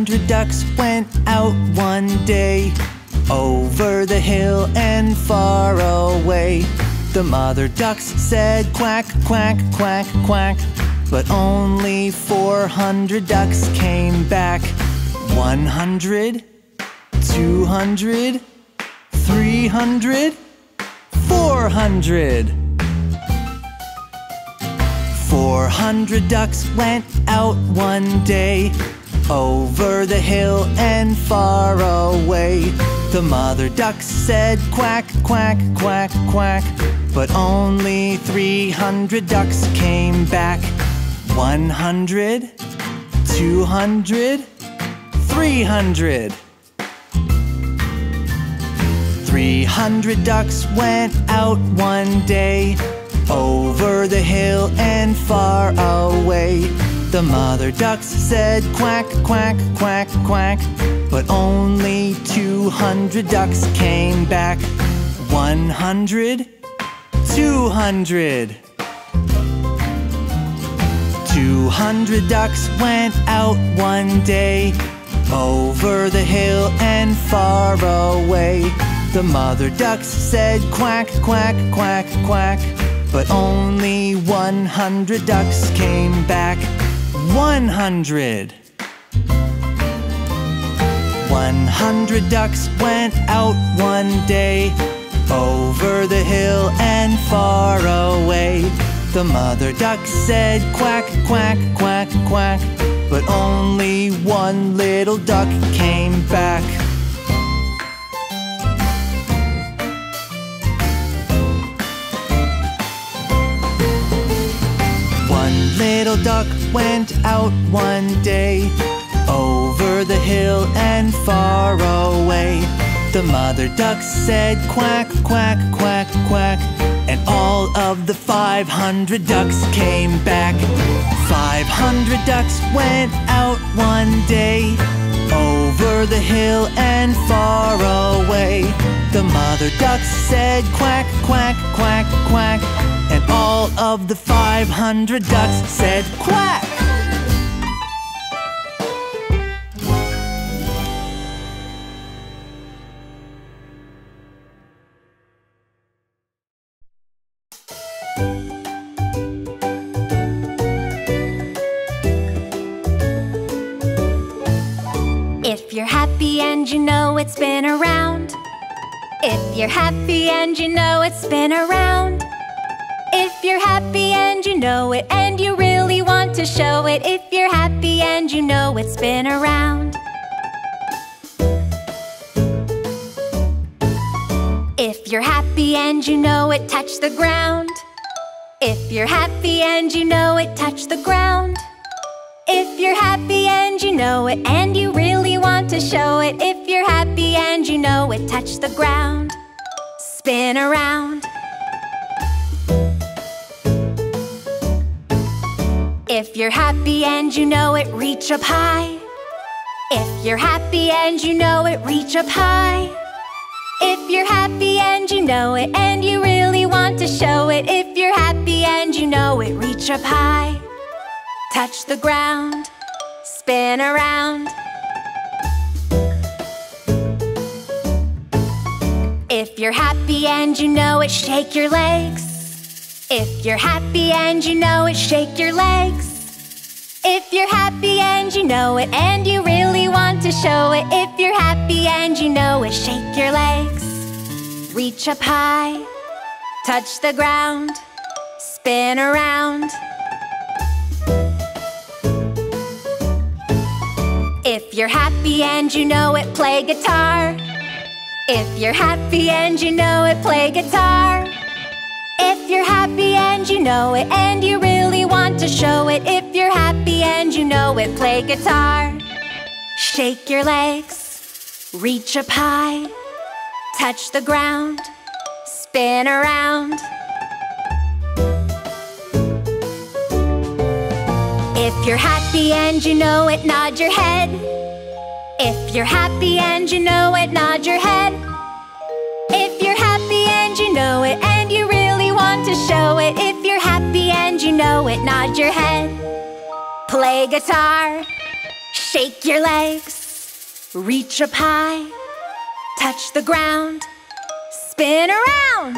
hundred ducks went out one day over the hill and far away. The mother ducks said quack, quack, quack, quack. But only 400 ducks came back. 100, 200, 300, 400. 400 ducks went out one day over the hill and far away. The mother duck said quack, quack, quack, quack. But only 300 ducks came back. 100, 200, 300. 300 ducks went out one day over the hill and far away. The mother ducks said quack, quack, quack, quack. But only 200 ducks came back. 100, 200. 200 ducks went out one day over the hill and far away. The mother ducks said quack, quack, quack, quack. But only 100 ducks came back. 100. 100 ducks went out one day over the hill and far away. The mother duck said quack, quack, quack, quack. But only one little duck came back. One little duck went out one day over the hill and far away. The mother duck said quack, quack, quack, quack. And all of the 500 ducks came back. 500 ducks went out one day over the hill and far away. The mother duck said quack, quack, quack, quack. And all of the 500 ducks said quack. If you're happy and you know it's been around. If you're happy and you know it's been around. If you're happy and you know it and you really want to show it. If you're happy and you know it's been around. If you're happy and you know it, touch the ground. If you're happy and you know it, touch the ground. If you're happy and you know it, and you really want to show it. If you're happy and you know it, touch the ground. Spin around. If you're happy and you know it, reach up high. If you're happy and you know it, reach up high. If you're happy and you know it, and you really want to show it. If you're happy and you know it, reach up high. Touch the ground, spin around. If you're happy and you know it, shake your legs. If you're happy and you know it, shake your legs. If you're happy and you know it, and you really want to show it. If you're happy and you know it, shake your legs. Reach up high, touch the ground, spin around. If you're happy and you know it, play guitar. If you're happy and you know it, play guitar. If you're happy and you know it, and you really want to show it. If you're happy and you know it, play guitar. Shake your legs, reach up high, touch the ground, spin around. If you're happy and you know it, nod your head. If you're happy and you know it, nod your head. If you're it, nod your head. Play guitar, Shake your legs, reach up high, touch the ground, spin around.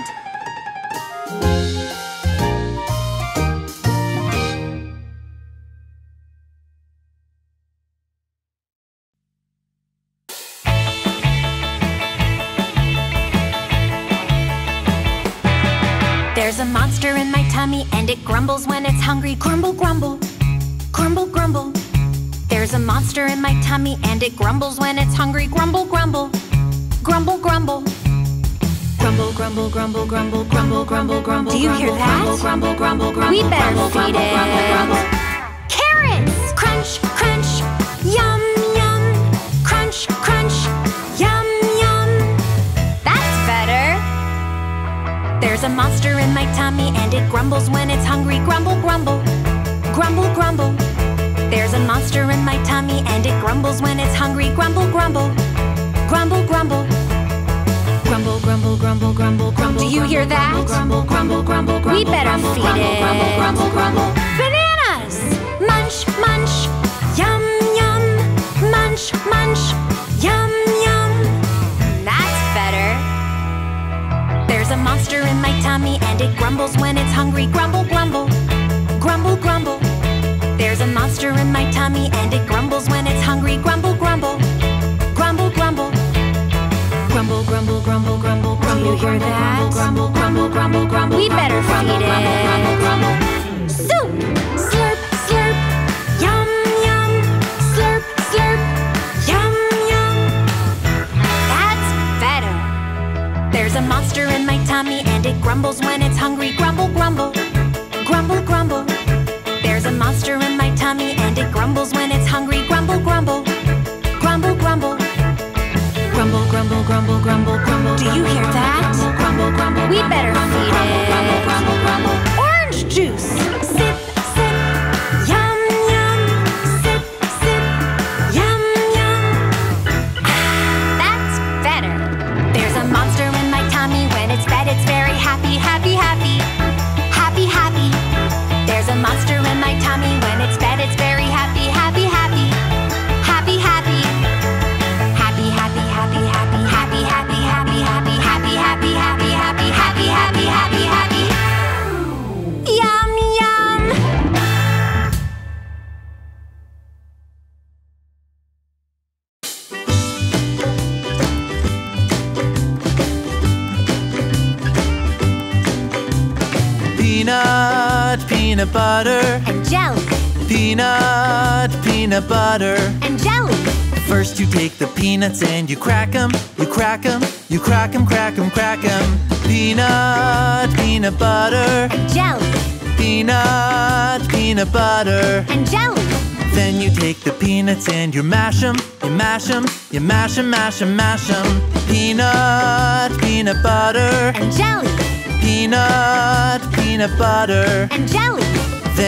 A monster in my tummy and it grumbles when it's hungry. Grumble, grumble, grumble, grumble. There's a monster in my tummy and it grumbles when it's hungry. Grumble, grumble, grumble, grumble. Grumble, grumble, grumble, grumble, grumble, grumble, grumble. Do you hear that? Grumble, grumble, grumble, grumble. We better feed it. grumble, grumble. Carrots! Crunch, crunch, There's a monster in my tummy and it grumbles when it's hungry. Grumble, grumble, grumble, grumble. There's a monster in my tummy and it grumbles when it's hungry. Grumble, grumble, grumble, grumble. Grumble, grumble, grumble, grumble, grumble. Do you hear that? Grumble, grumble, grumble, grumble. We better feed it. Grumble, grumble, grumble. Bananas! Munch, munch, yum, yum. Munch, munch, yum, yum. Monster in my tummy and it grumbles when it's hungry. Grumble, grumble, grumble, grumble. There's a monster in my tummy and it grumbles when it's hungry. Grumble, grumble, grumble, grumble. Grumble, grumble, grumble, grumble, grumble. you hear grumble, that? Grumble, grumble, grumble, grumble. We better grumble, feed grumble, it. grumble, grumble. Soup, Grumble, grumble, grumble. Do you hear that? Grumble, grumble, grumble. We better feed it. Orange juice. Peanuts and you crack 'em, you crack 'em, you crack 'em, crack 'em, crack 'em. Peanut, peanut butter. And jelly, Peanut, peanut butter. and jelly. Then you take the peanuts and you mash 'em, you mash 'em, you mash 'em, mash 'em, mash 'em. Peanut, peanut butter. And jelly, Peanut, peanut butter. and jelly.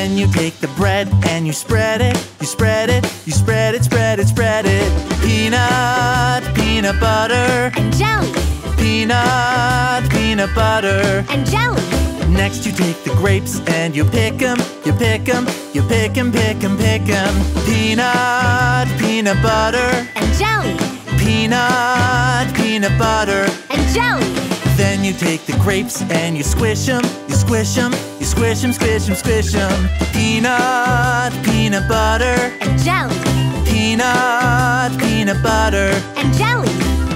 Then you take the bread and you spread it, you spread it, you spread it, spread it, spread it. Peanut, peanut butter. And jelly, Peanut, peanut butter. and jelly. Next you take the grapes and you pick 'em, you pick 'em, you pick 'em, pick 'em, pick 'em. Peanut, peanut butter. And jelly, Peanut, peanut butter. and jelly. Then you take the grapes and you squish 'em, squish 'em, you squish 'em, squish 'em, squish 'em. Peanut, peanut butter. And jelly, Peanut, peanut butter. and jelly.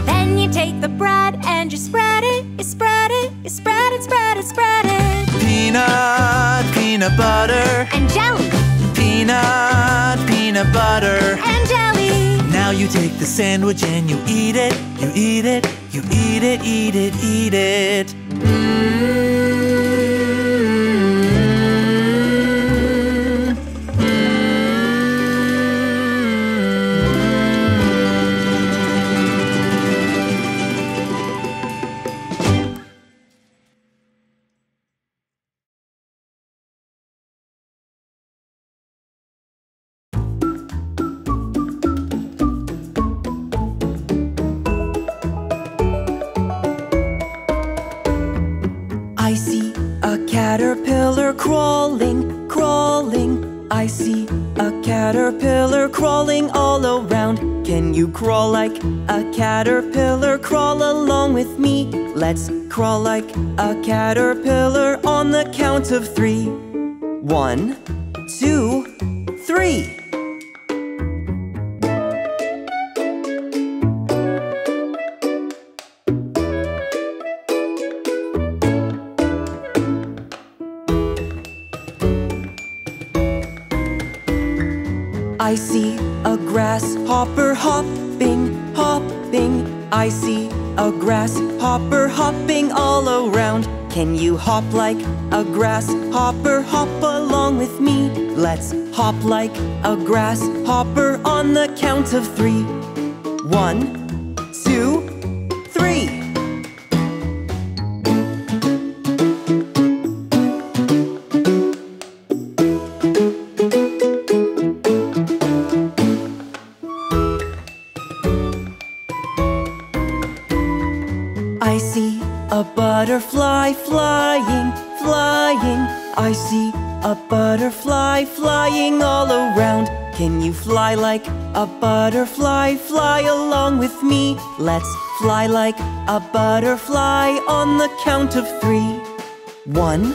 Then you take the bread and you spread it, you spread it, you spread it, spread it, spread it. Peanut, peanut butter. And jelly, Peanut, peanut butter. and jelly. Now you take the sandwich and you eat it, you eat it, you eat it, eat it, eat it. Mm. Caterpillar crawling all around. Can you crawl like a caterpillar? Crawl along with me. Let's crawl like a caterpillar on the count of three. One, two, three. Grasshopper hopping, hopping. I see a grasshopper hopping all around. Can you hop like a grasshopper? Hop along with me. Let's hop like a grasshopper on the count of three. One, fly like a butterfly on the count of three. One,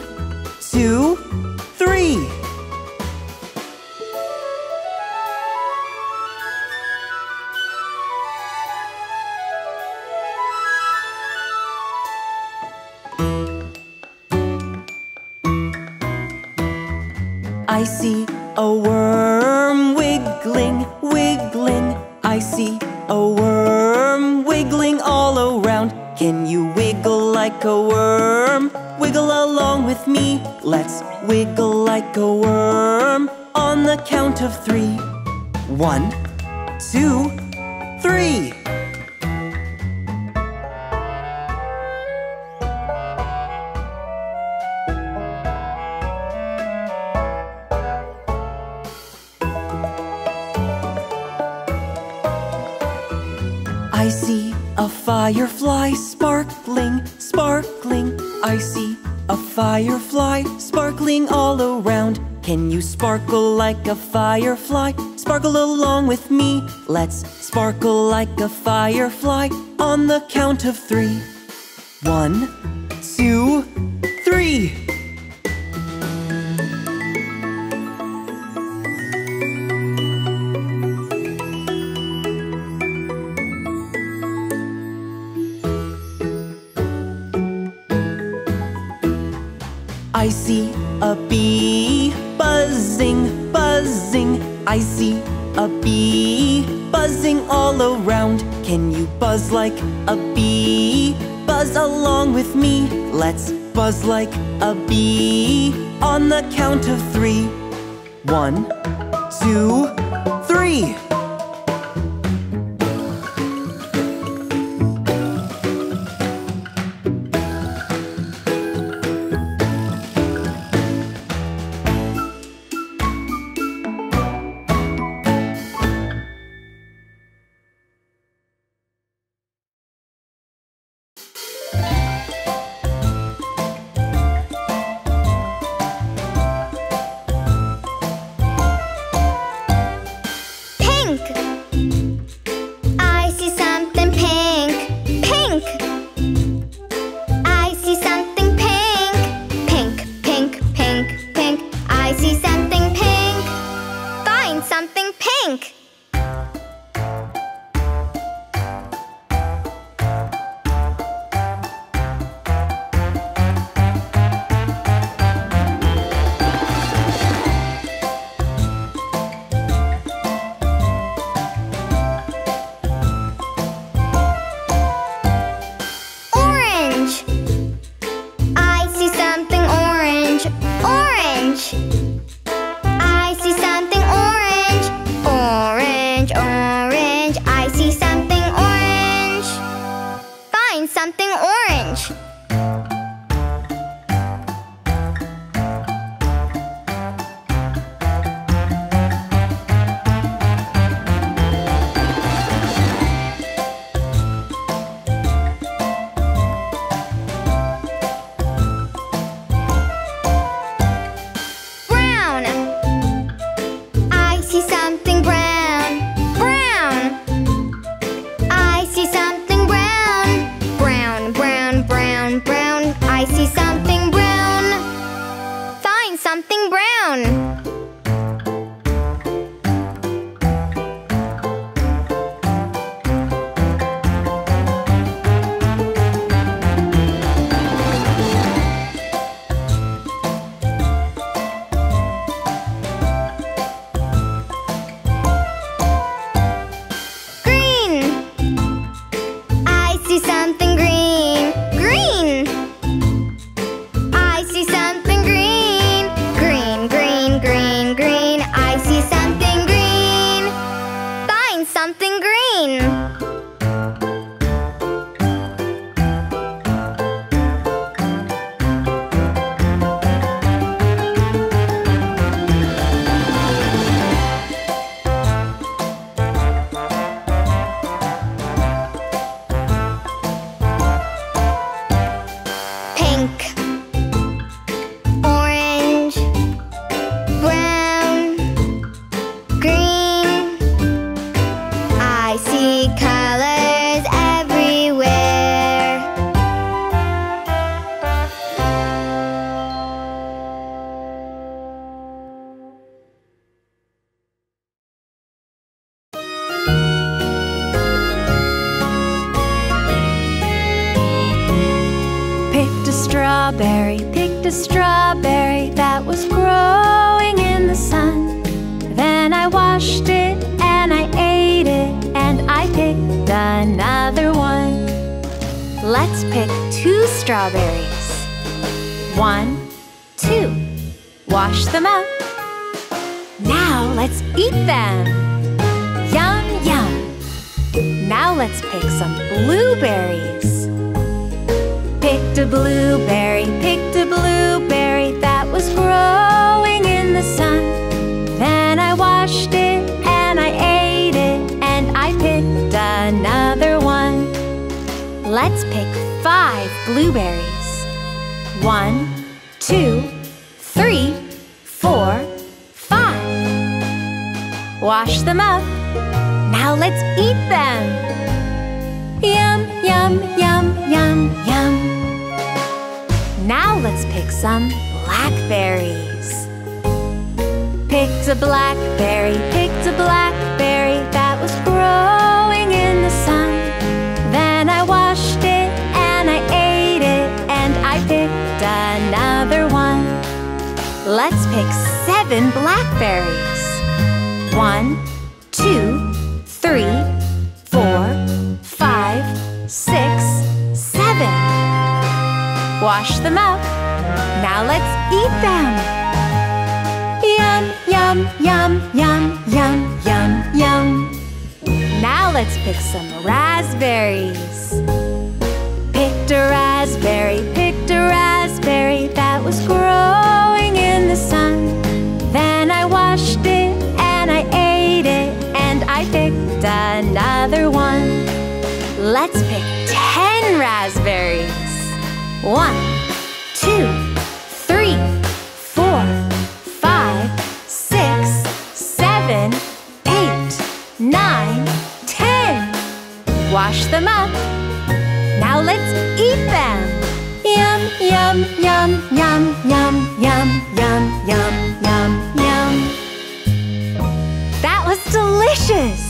with me. Let's wiggle like a worm on the count of three. One, two, three. Firefly sparkling all around. Can you sparkle like a firefly? Sparkle along with me. Let's sparkle like a firefly on the count of three. One, two, three. I see a bee buzzing all around. Can you buzz like a bee? Buzz along with me. Let's buzz like a bee on the count of three. One, two, three. Blueberry, picked a blueberry that was growing in the sun. Then I washed it and I ate it and I picked another one. Let's pick five blueberries. One, two, three, four, five. Wash them up. Some blackberries. Picked a blackberry, picked a blackberry that was growing in the sun. Then I washed it and I ate it and I picked another one. Let's pick seven blackberries. One, two, three, four, five, six, seven. Wash them up. Now let's eat them. Yum, yum, yum, yum, yum, yum, yum. Now let's pick some raspberries. Picked a raspberry, picked a raspberry that was growing in the sun. Then I washed it and I ate it and I picked another one. Let's pick 10 raspberries. One, them up. Now let's eat them. Yum, yum, yum, yum, yum, yum, yum, yum, yum, yum. That was delicious.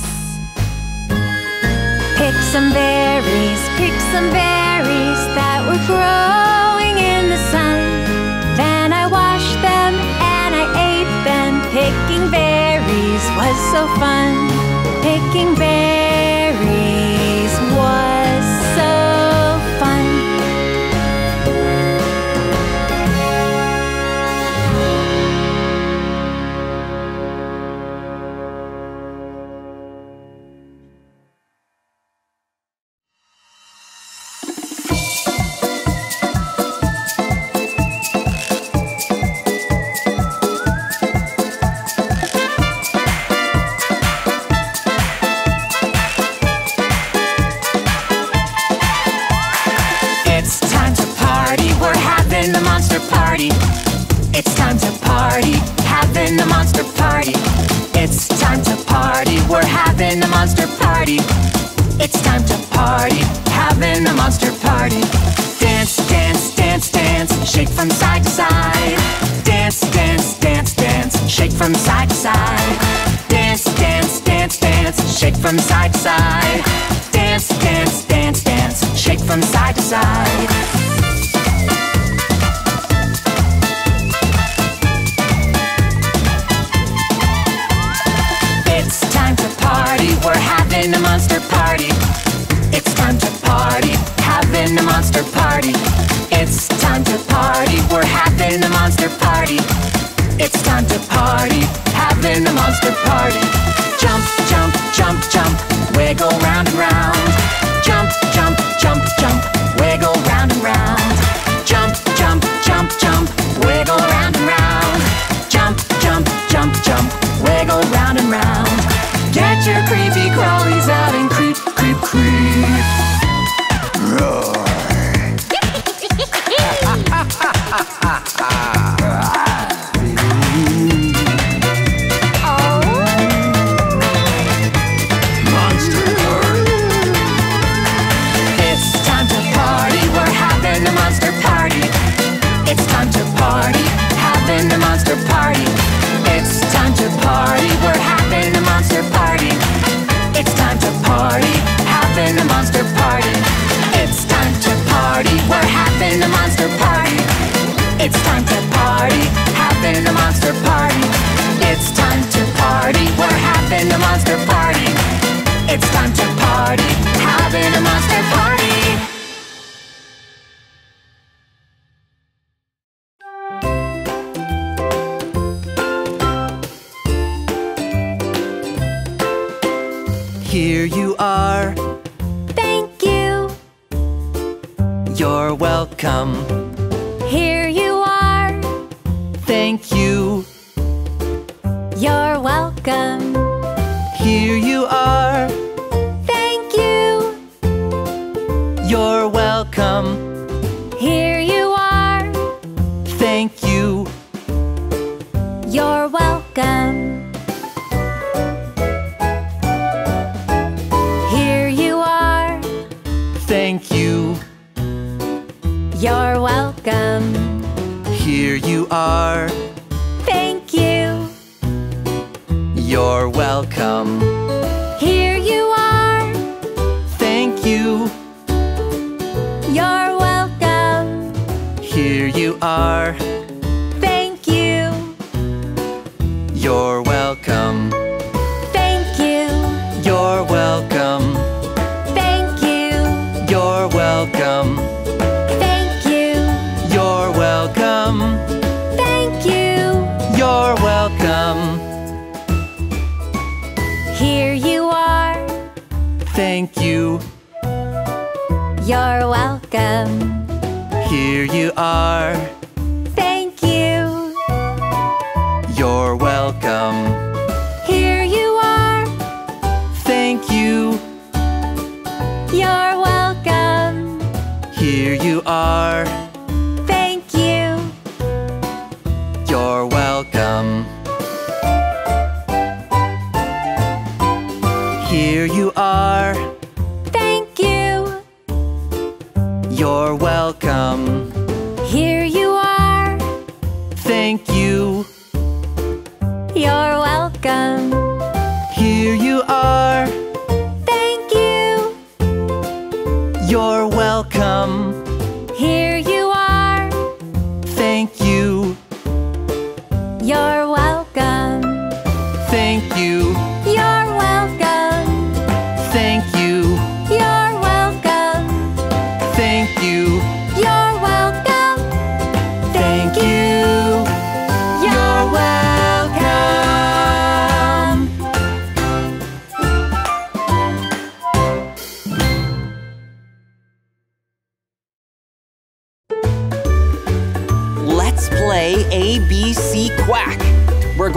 Pick some berries, pick some berries that were growing in the sun. Then I washed them and I ate them. Picking berries was so fun. From side to side.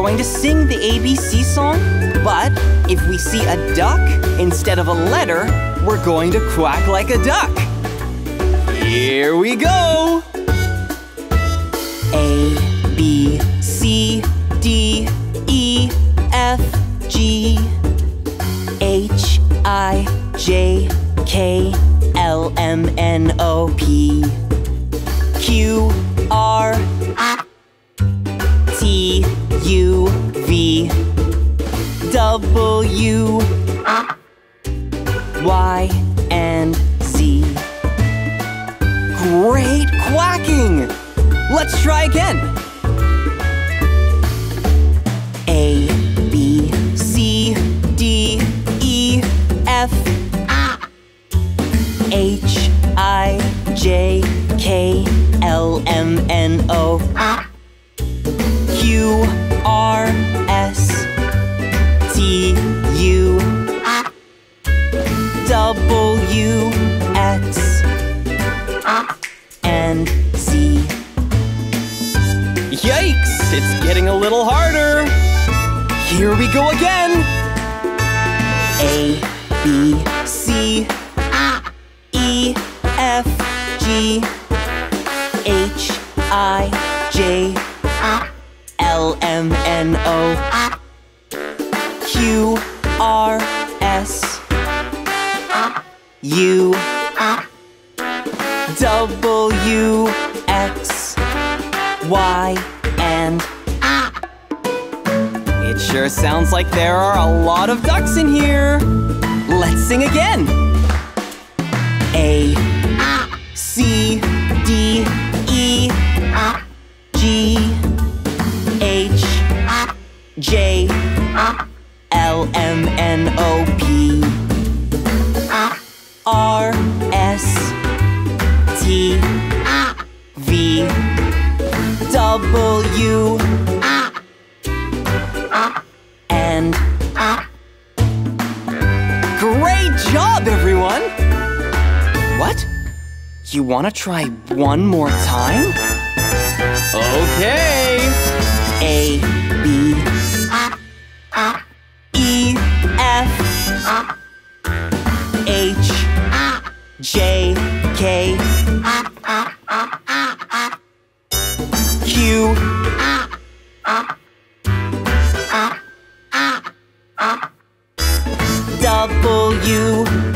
going to sing the ABC song, but if we see a duck instead of a letter, we're going to quack like a duck. Here we go! A, B, C, D, E, F, G, H, I, J, K, L, M, N, O, P, Q, R, W Y and Z. Great quacking! Let's try again. A B C D E F H I J K L M N O try one more time? Okay! A, B, E, F, H, J, K, Q, W,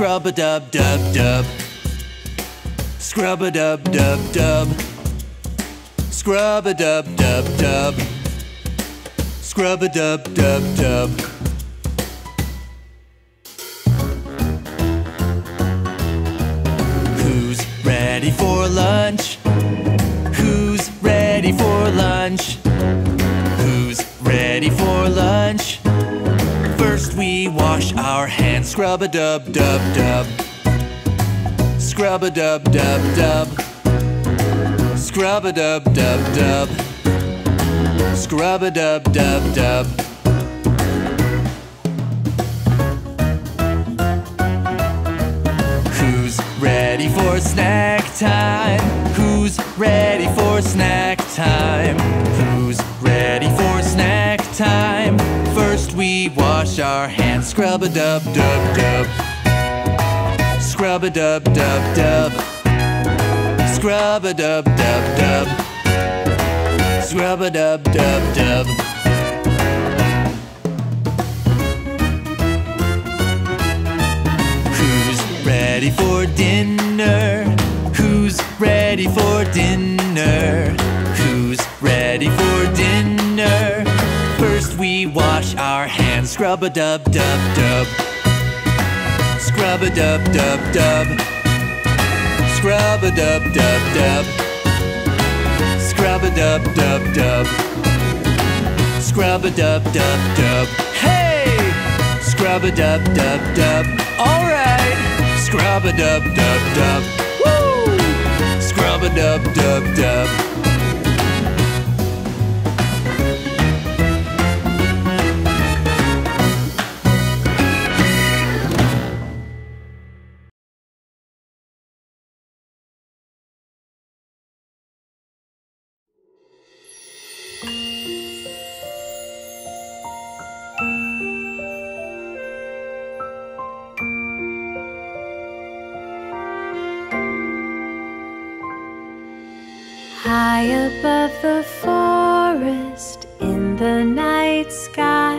Scrub a dub dub dub. Scrub a dub dub dub. Scrub a dub dub dub. Scrub a dub dub dub. Who's ready for lunch? Who's ready for lunch? Who's ready for lunch? Wash our hands, scrub a dub dub dub. Scrub a dub dub dub. Scrub a dub dub dub. Scrub a dub dub dub. Who's ready for snack time? Who's ready for snack time? Who's ready for snack time? Wash our hands, scrub a dub dub dub. Scrub a dub dub dub. Scrub a dub dub dub. Scrub a dub dub dub. Who's ready for dinner? Who's ready for dinner? Who's ready for dinner? First we wash our hands, scrub a dub dub dub. Scrub a dub dub dub. Scrub sky,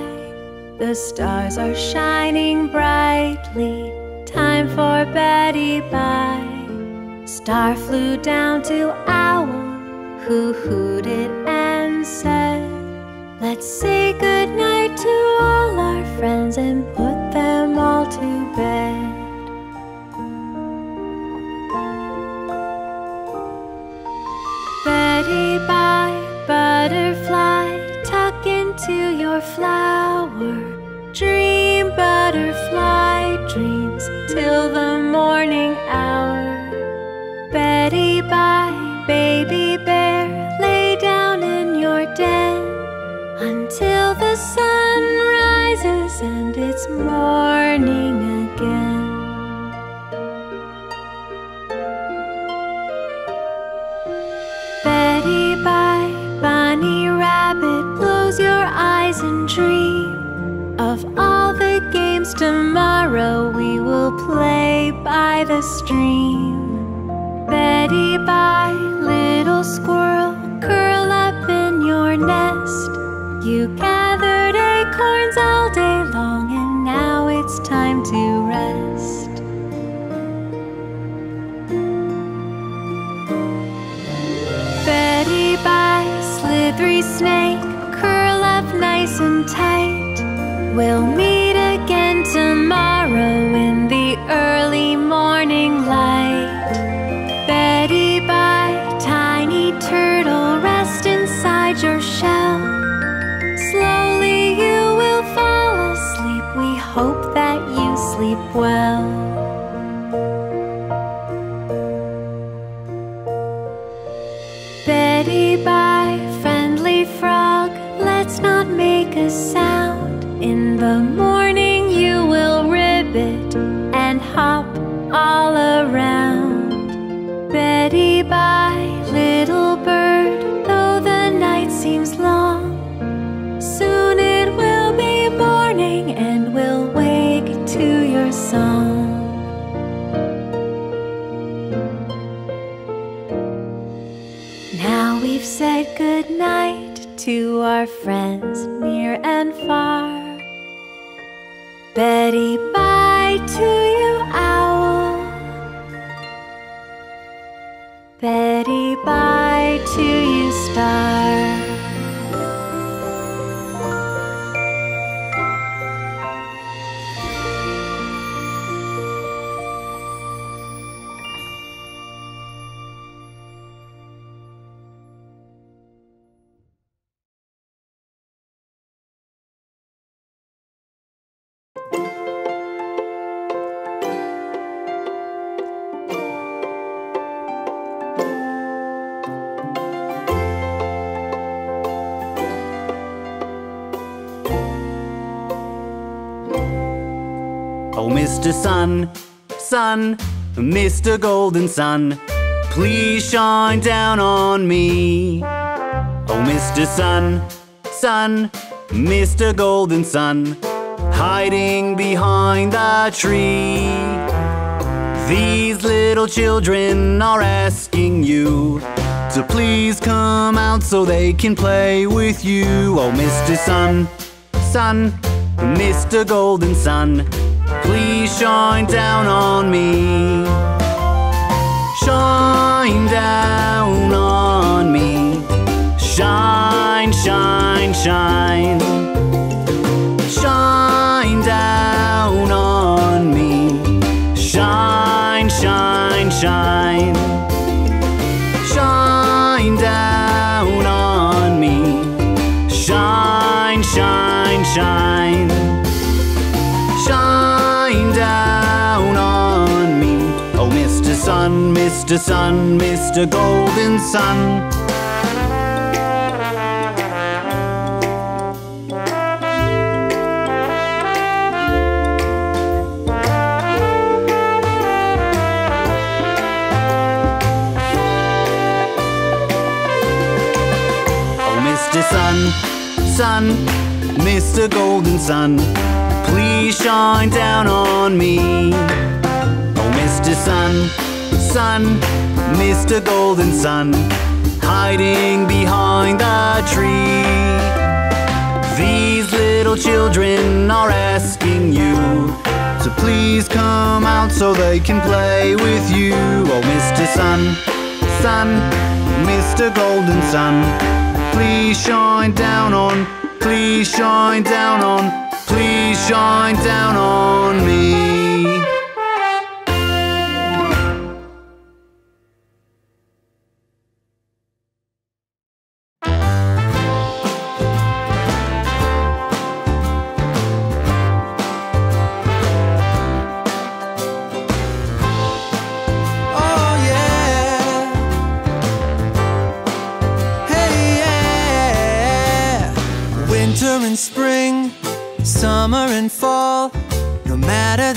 the stars are shining brightly. Time for Betty Bye. Star flew down to Owl, who hooted and said, Let's say goodnight to all our friends and put them all to bed. Into your flower. Dream, butterfly, dreams till the morning hour. Betty Bye, baby bear, lay down in your den until the sun rises and it's morning your eyes and dream of all the games tomorrow we will play by the stream. Betty Bye, little squirrel, curl up in your nest. You gathered acorns all day long, and now it's time to rest. Tight. We'll meet again tomorrow our friends Mr. Sun, Sun, Mr. Golden Sun, please shine down on me. Oh, Mr. Sun, Sun, Mr. Golden Sun, hiding behind the tree. These little children are asking you to please come out so they can play with you. Oh, Mr. Sun, Sun, Mr. Golden Sun, please shine down on me. Shine down on me. Shine, shine, shine. Shine down on me. Shine, shine, shine. Shine down on me. Shine, shine, shine. Mr. Sun, Mr. Golden Sun. Oh, Mr. Sun, Sun, Mr. Golden Sun, please shine down on me. Oh, Mr. Sun, Sun, Mr. Golden Sun, hiding behind the tree. These little children are asking you to please come out so they can play with you. Oh, Mr. Sun, Sun, Mr. Golden Sun, please shine down on, please shine down on, please shine down on me.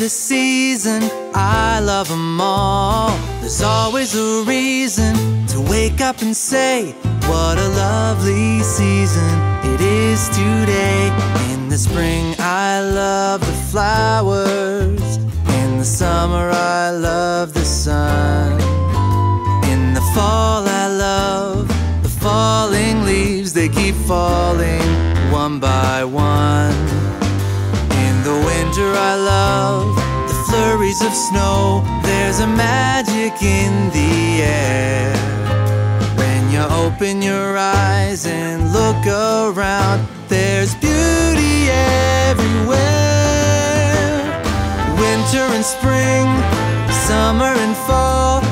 The season, I love them all. There's always a reason to wake up and say, What a lovely season it is today. In the spring, I love the flowers. In the summer, I love the sun. In the fall, I love the falling leaves. They keep falling one by one. Winter, I love the flurries of snow. There's a magic in the air. When you open your eyes and look around, there's beauty everywhere. Winter and spring, summer and fall,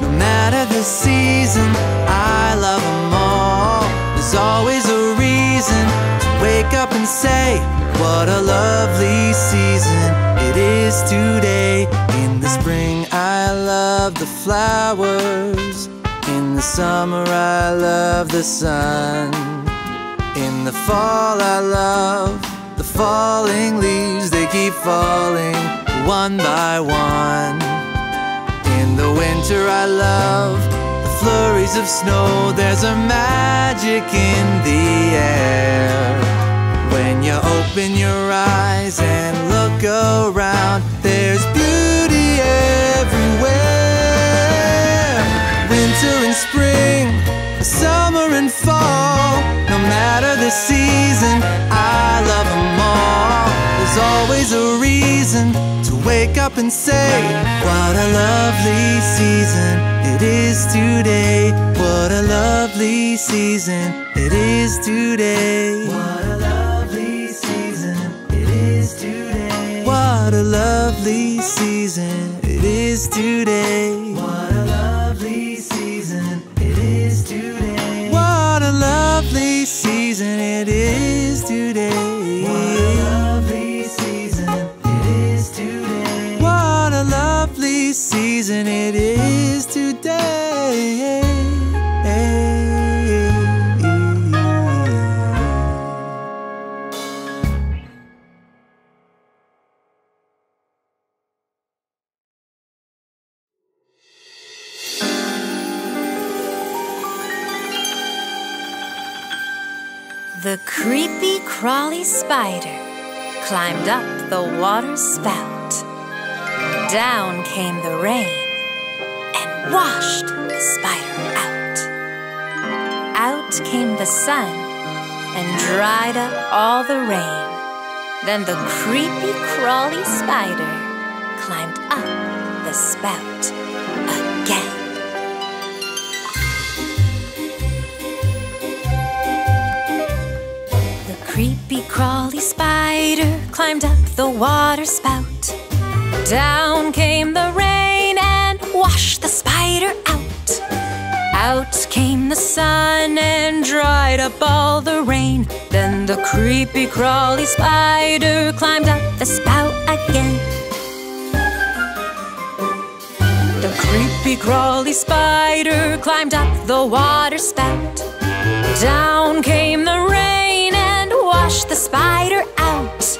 no matter the season, I love them all. There's always a reason to wake up and say, What a lovely season it is today. In the spring, I love the flowers. In the summer, I love the sun. In the fall, I love the falling leaves. They keep falling one by one. In the winter, I love the flurries of snow. There's a magic in the air. When you open your eyes and look around, there's beauty everywhere. Winter and spring, summer and fall. No matter the season, I love them all. There's always a reason to wake up and say, What a lovely season it is today. What a lovely season it is today. Is today. What a lovely season it is today. What a lovely season it is today. What a lovely season it is today. What a lovely season it is today. What a lovely season it is today. Creepy crawly spider climbed up the water spout. Down came the rain and washed the spider out. Out came the sun and dried up all the rain. Then the creepy crawly spider climbed up the spout crawly spider climbed up the water spout. Down came the rain and washed the spider out. Out came the sun and dried up all the rain. Then the creepy crawly spider climbed up the spout again. The creepy crawly spider climbed up the water spout. Down came the washed the spider out.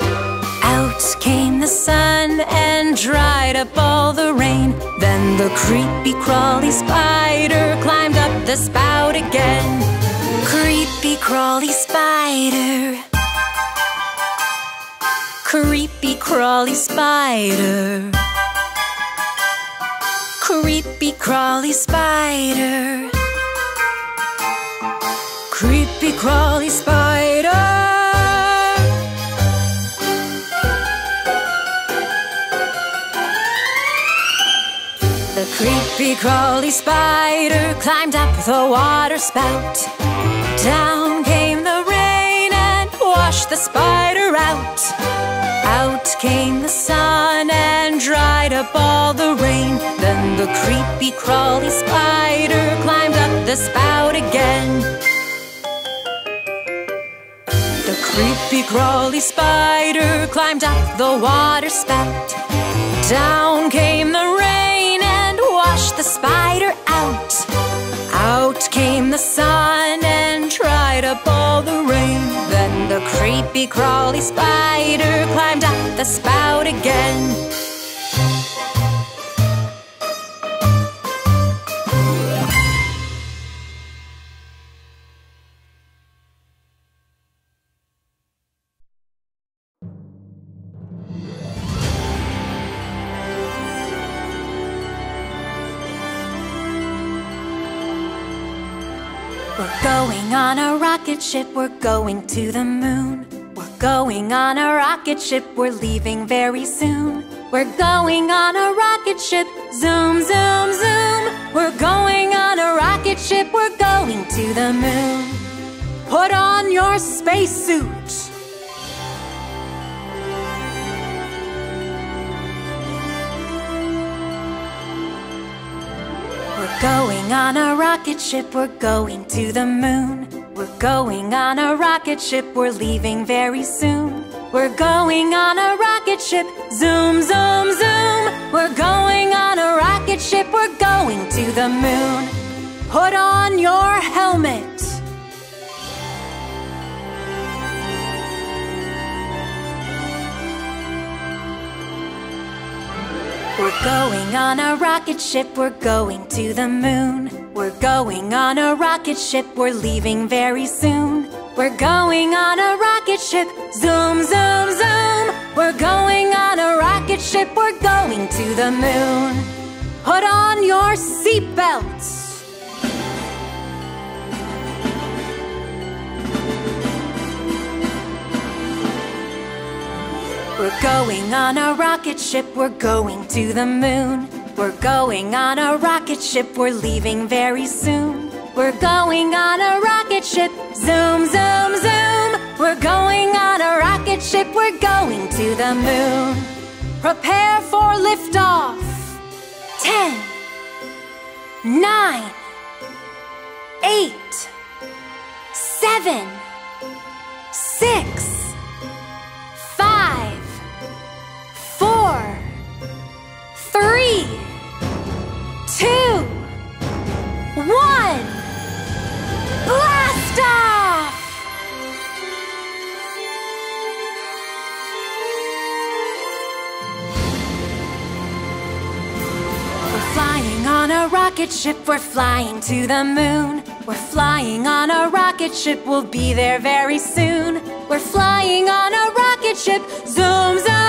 Out came the sun and dried up all the rain. Then the creepy crawly spider climbed up the spout again. Creepy crawly spider. Creepy crawly spider. Creepy crawly spider. Creepy crawly spider. The creepy crawly spider climbed up the water spout. Down came the rain and washed the spider out. Out came the sun and dried up all the rain. Then the creepy crawly spider climbed up the spout again. The creepy crawly spider climbed up the water spout. Down came the creepy crawly spider climbed up the spout again. On a rocket ship, we're going to the moon. We're going on a rocket ship, we're leaving very soon. We're going on a rocket ship, zoom, zoom, zoom. We're going on a rocket ship, we're going to the moon. Put on your spacesuit. Going on a rocket ship, we're going to the moon. We're going on a rocket ship, we're leaving very soon. We're going on a rocket ship, zoom, zoom, zoom. We're going on a rocket ship, we're going to the moon. Put on your helmet. We're going on a rocket ship, we're going to the moon. We're going on a rocket ship, we're leaving very soon. We're going on a rocket ship, zoom, zoom, zoom. We're going on a rocket ship, we're going to the moon. Put on your seatbelts. We're going on a rocket ship, we're going to the moon. We're going on a rocket ship, we're leaving very soon. We're going on a rocket ship, zoom, zoom, zoom. We're going on a rocket ship, we're going to the moon. Prepare for liftoff. Ten, nine, eight, seven, six, four, three, two, one. Blast off! We're flying on a rocket ship, we're flying to the moon. We're flying on a rocket ship, we'll be there very soon. We're flying on a rocket ship, zoom, zoom,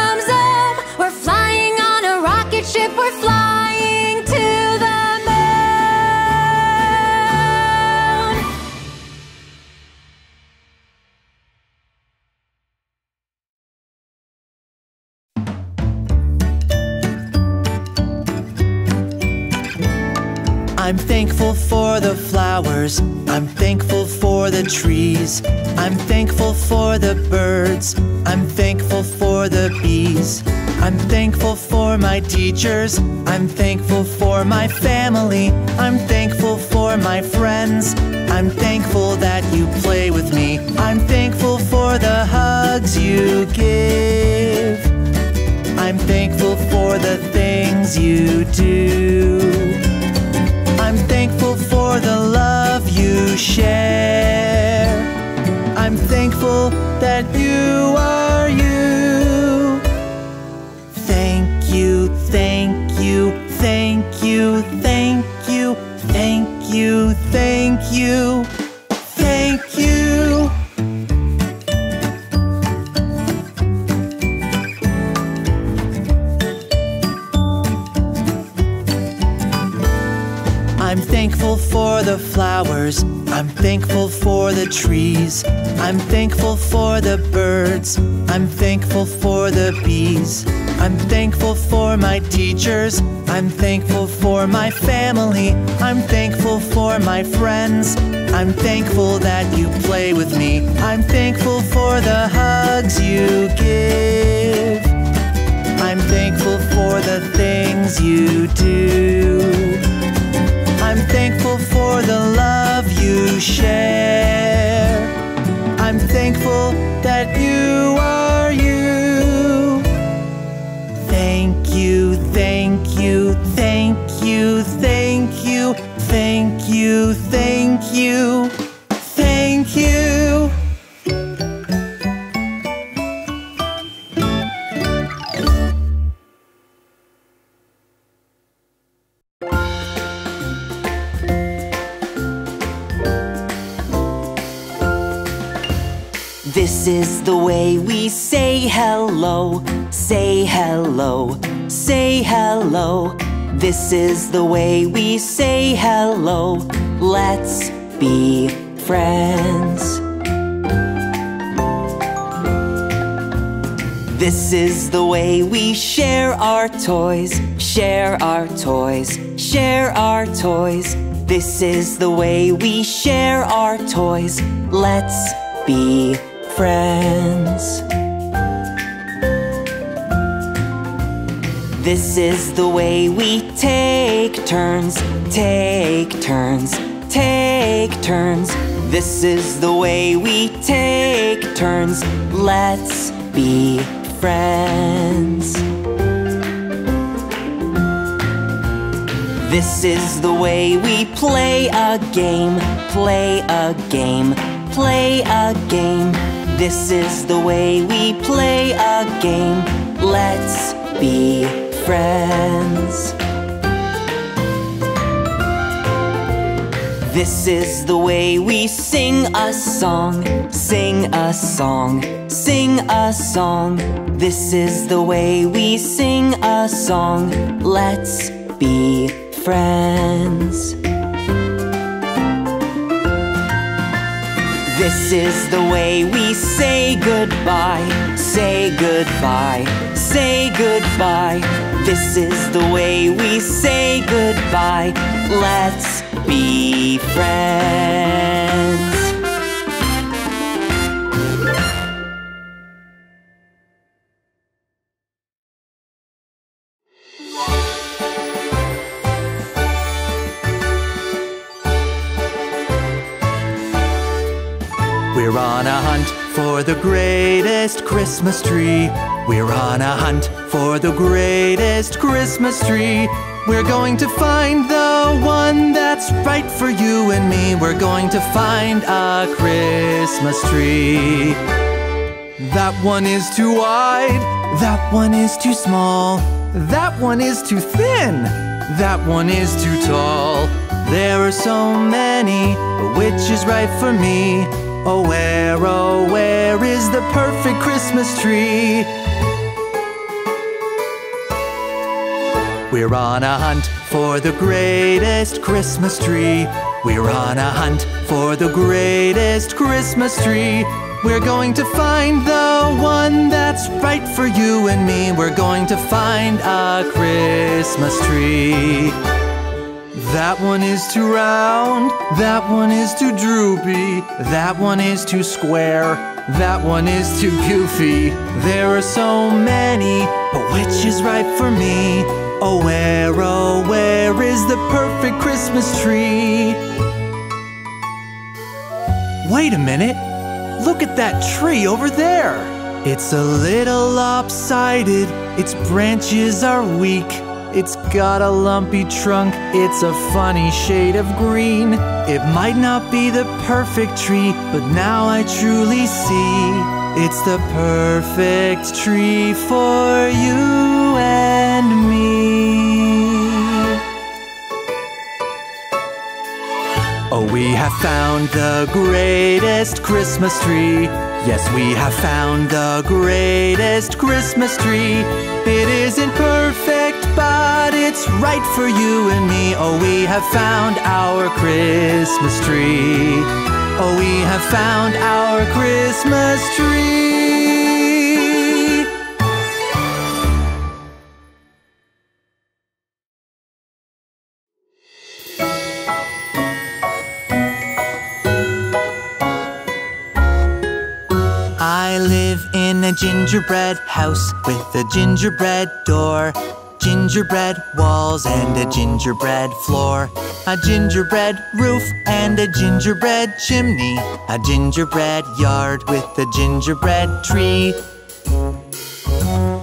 I'm thankful for the flowers. I'm thankful for the trees. I'm thankful for the birds. I'm thankful for the bees. I'm thankful for my teachers. I'm thankful for my family. I'm thankful for my friends. I'm thankful that you play with me. I'm thankful for the hugs you give. I'm thankful for the things you do. I'm thankful for the love you share. I'm thankful that you are you. Thank you, thank you, thank you, thank you, thank you, thank you, for the flowers. I'm thankful for the trees. I'm thankful for the birds. I'm thankful for the bees. I'm thankful for my teachers. I'm thankful for my family. I'm thankful for my friends. I'm thankful that you play with me. I'm thankful for the hugs you give. I'm thankful for the things you do. I'm thankful for the love you share. I'm thankful that you are This is the way we say hello. Let's be friends. This is the way we share our toys, share our toys, share our toys. This is the way we share our toys. Let's be friends. This is the way we take turns, take turns, take turns. This is the way we take turns. Let's be friends. This is the way we play a game, play a game, play a game. This is the way we play a game. Let's be friends. This is the way we sing a song, sing a song, sing a song. This is the way we sing a song. Let's be friends. This is the way we say goodbye, say goodbye, say goodbye. This is the way we say goodbye. Let's be friends. We're on a hunt for the greatest Christmas tree. We're on a hunt for the greatest Christmas tree. We're going to find the one that's right for you and me. We're going to find a Christmas tree. That one is too wide. That one is too small. That one is too thin. That one is too tall. There are so many, but which is right for me? Oh, where, oh, where is the perfect Christmas tree? We're on a hunt for the greatest Christmas tree. We're on a hunt for the greatest Christmas tree. We're going to find the one that's right for you and me. We're going to find a Christmas tree. That one is too round, that one is too droopy, that one is too square, that one is too goofy. There are so many, but which is right for me? Oh, where, oh, where is the perfect Christmas tree? Wait a minute, look at that tree over there. It's a little lopsided, its branches are weak. It's got a lumpy trunk, it's a funny shade of green. It might not be the perfect tree, but now I truly see it's the perfect tree for you we have found the greatest Christmas tree. Yes, we have found the greatest Christmas tree. It isn't perfect, but it's right for you and me. Oh, we have found our Christmas tree. Oh, we have found our Christmas tree. A gingerbread house with a gingerbread door, gingerbread walls, and a gingerbread floor, a gingerbread roof, and a gingerbread chimney, a gingerbread yard with a gingerbread tree.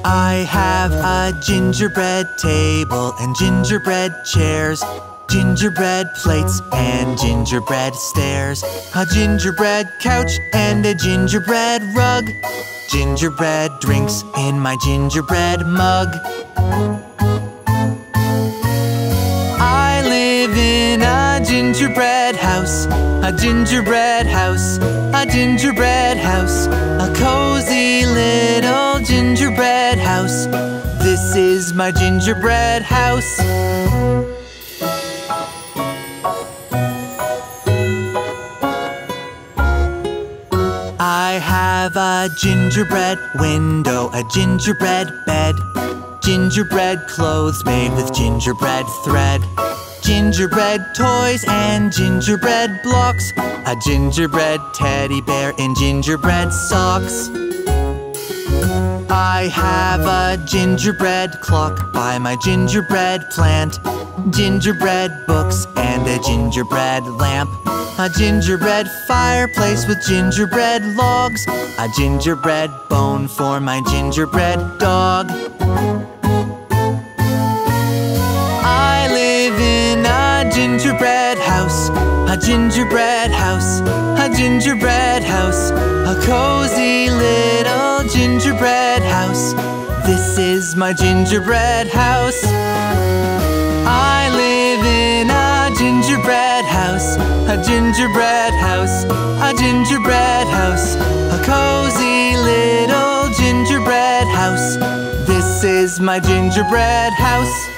I have a gingerbread table and gingerbread chairs, gingerbread plates and gingerbread stairs, a gingerbread couch and a gingerbread rug, gingerbread drinks in my gingerbread mug. I live in a gingerbread house, a gingerbread house, a gingerbread house, a cozy little gingerbread house. This is my gingerbread house. A gingerbread window, a gingerbread bed, gingerbread clothes made with gingerbread thread, gingerbread toys and gingerbread blocks, a gingerbread teddy bear in gingerbread socks. I have a gingerbread clock by my gingerbread plant, gingerbread books, and a gingerbread lamp. A gingerbread fireplace with gingerbread logs, a gingerbread bone for my gingerbread dog. I live in a gingerbread house, a gingerbread house, a gingerbread house, cozy little gingerbread house. This is my gingerbread house. I live in a gingerbread house, a gingerbread house, a gingerbread house, a cozy little gingerbread house. This is my gingerbread house.